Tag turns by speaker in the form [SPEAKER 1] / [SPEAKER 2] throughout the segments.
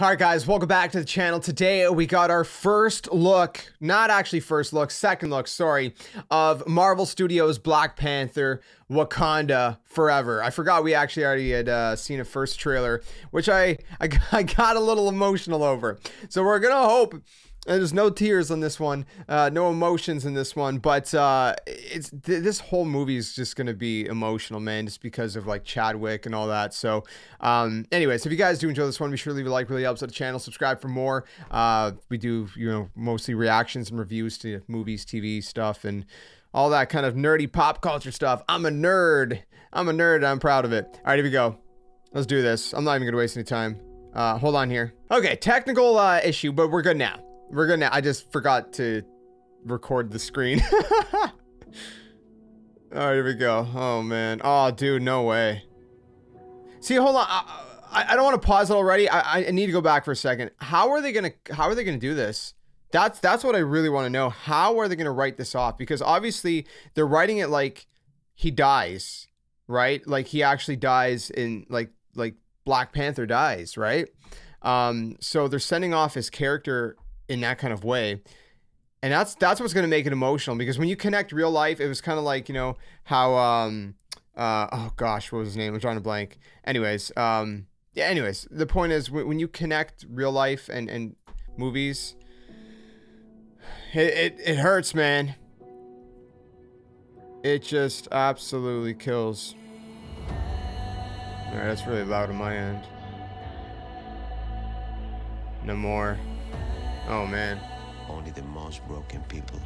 [SPEAKER 1] All right, guys, welcome back to the channel. Today we got our first look, not actually first look, second look, sorry, of Marvel Studios Black Panther Wakanda Forever. I forgot we actually already had uh, seen a first trailer, which I, I, I got a little emotional over. So we're going to hope and there's no tears on this one, uh, no emotions in this one, but uh, it's th- this whole movie is just gonna be emotional, man, just because of like Chadwick and all that. So, um, anyways, if you guys do enjoy this one, be sure to leave a like, really helps out the channel. Subscribe for more. Uh, we do, you know, mostly reactions and reviews to movies, TV stuff, and all that kind of nerdy pop culture stuff. I'm a nerd. I'm a nerd. I'm proud of it. All right, here we go. Let's do this. I'm not even gonna waste any time. Uh, hold on here. Okay, technical uh, issue, but we're good now. We're gonna, I just forgot to record the screen. oh, here we go. Oh, man. Oh, dude, no way. See, hold on. I, I, I don't want to pause it already. I, I need to go back for a second. How are they gonna, how are they gonna do this? That's, that's what I really want to know. How are they gonna write this off? Because obviously they're writing it like he dies, right? Like he actually dies in, like, like Black Panther dies, right? Um, so they're sending off his character in that kind of way. And that's that's what's going to make it emotional because when you connect real life, it was kind of like you know how um uh oh gosh what was his name I'm drawing a blank. Anyways, um yeah. Anyways, the point is when, when you connect real life and and movies, it, it it hurts, man. It just absolutely kills. All right, that's really loud on my end. No more. Oh man.
[SPEAKER 2] Only the most broken people.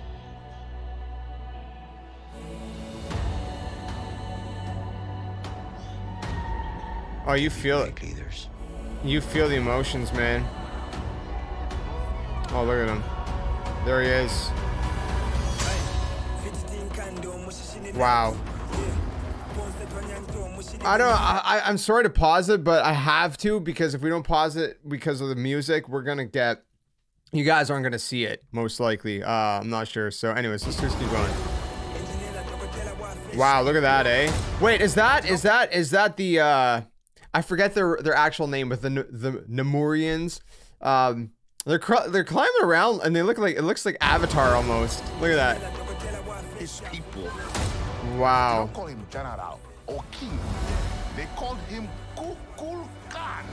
[SPEAKER 1] Oh, you feel it.
[SPEAKER 2] Leaders.
[SPEAKER 1] You feel the emotions, man. Oh, look at him. There he is. Wow. I don't. I, I'm sorry to pause it, but I have to because if we don't pause it because of the music, we're gonna get you guys aren't gonna see it most likely. Uh i'm not sure. So anyways let's just keep going. Wow look at that eh? Wait is that is that is that the uh i forget their their actual name but the the nemurians um they're they're climbing around and they look like it looks like avatar almost. Look at that. Wow.
[SPEAKER 3] They call him general or king they call him Kukulkan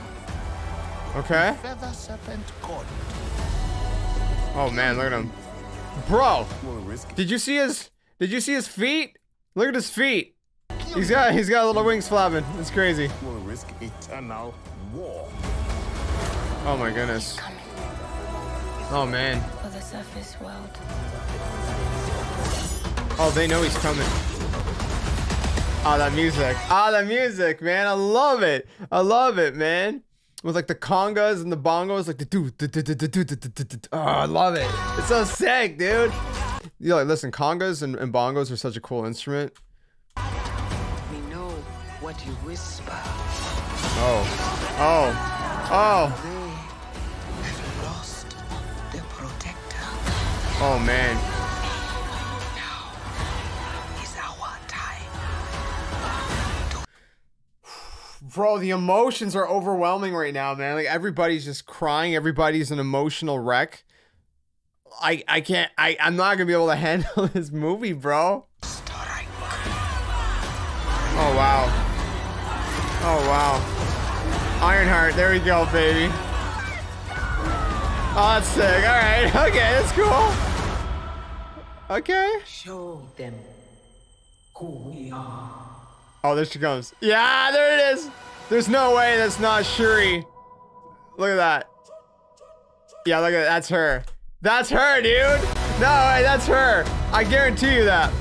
[SPEAKER 1] okay.
[SPEAKER 3] Feather serpent god
[SPEAKER 1] Oh man, look at him. Bro, did you see his did you see his feet? Look at his feet. He's got he's got little wings flapping. It's crazy.
[SPEAKER 3] Will risk eternal war.
[SPEAKER 1] Oh my goodness. Oh man.
[SPEAKER 4] For the surface world.
[SPEAKER 1] Oh, they know he's coming. Oh, that music. Oh, that music, man. I love it. I love it, man with like the congas and the bongos, like the do, do, do, do, do, do, do, do. Oh, I love it. It's so sick, dude. You know, like, listen, congas and, and bongos are such a cool instrument.
[SPEAKER 5] We know what you whisper.
[SPEAKER 1] Oh, oh, oh.
[SPEAKER 5] They have lost their protector.
[SPEAKER 1] Oh man. Bro, the emotions are overwhelming right now, man. Like everybody's just crying. Everybody's an emotional wreck. I I can't. I I'm not gonna be able to handle this movie, bro. Oh wow. Oh wow. Ironheart. There we go, baby. Oh, that's sick. All right. Okay, that's cool. Okay.
[SPEAKER 5] Show them who we are.
[SPEAKER 1] Oh, there she comes. Yeah, there it is. There's no way that's not Shuri. Look at that. Yeah, look at that. That's her. That's her, dude. No way, that's her. I guarantee you that.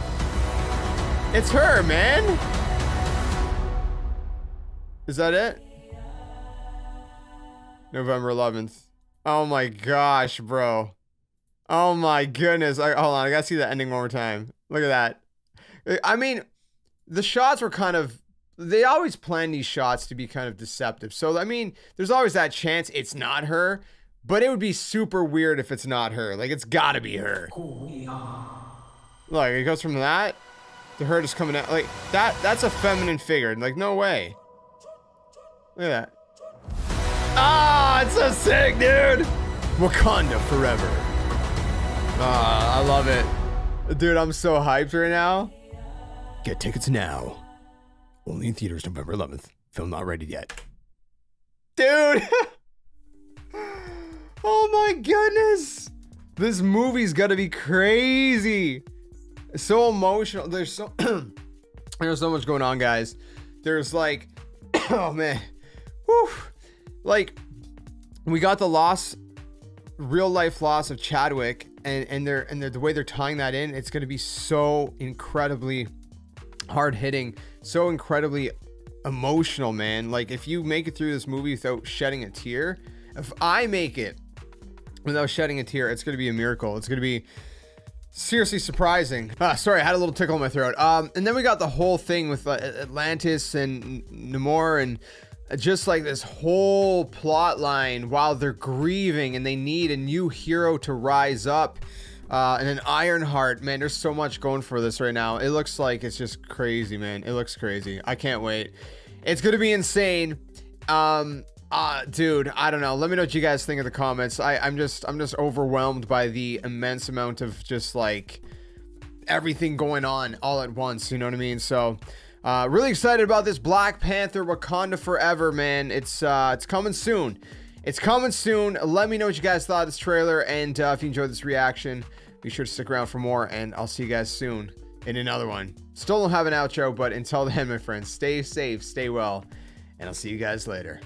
[SPEAKER 1] It's her, man. Is that it? November 11th. Oh my gosh, bro. Oh my goodness. I, hold on, I gotta see the ending one more time. Look at that. I mean, the shots were kind of they always plan these shots to be kind of deceptive. So I mean, there's always that chance it's not her, but it would be super weird if it's not her. Like it's got to be her. Like it goes from that to her just coming out like that. That's a feminine figure. Like no way. Look at that. Ah, it's so sick, dude. Wakanda forever. Ah, I love it. Dude, I'm so hyped right now. Get tickets now. Only in theaters November 11th. Film not ready yet. Dude. oh my goodness. This movie's gonna be crazy. So emotional. There's so there's so much going on, guys. There's like, oh man, Whew. like we got the loss, real life loss of Chadwick, and and they're and they're, the way they're tying that in, it's gonna be so incredibly hard hitting, so incredibly emotional, man. Like if you make it through this movie without shedding a tear, if I make it without shedding a tear, it's gonna be a miracle. It's gonna be seriously surprising. Ah, sorry, I had a little tickle in my throat. Um, and then we got the whole thing with uh, Atlantis and Namor and just like this whole plot line while they're grieving and they need a new hero to rise up. Uh, and an Ironheart, man, there's so much going for this right now. It looks like it's just crazy, man. It looks crazy. I can't wait. It's gonna be insane. Um, uh, dude, I don't know. Let me know what you guys think in the comments. I, I'm just, I'm just overwhelmed by the immense amount of just like everything going on all at once. You know what I mean? So, uh, really excited about this Black Panther Wakanda Forever, man. It's, uh, it's coming soon. It's coming soon. Let me know what you guys thought of this trailer, and uh, if you enjoyed this reaction, be sure to stick around for more. And I'll see you guys soon in another one. Still don't have an outro, but until then, my friends, stay safe, stay well, and I'll see you guys later.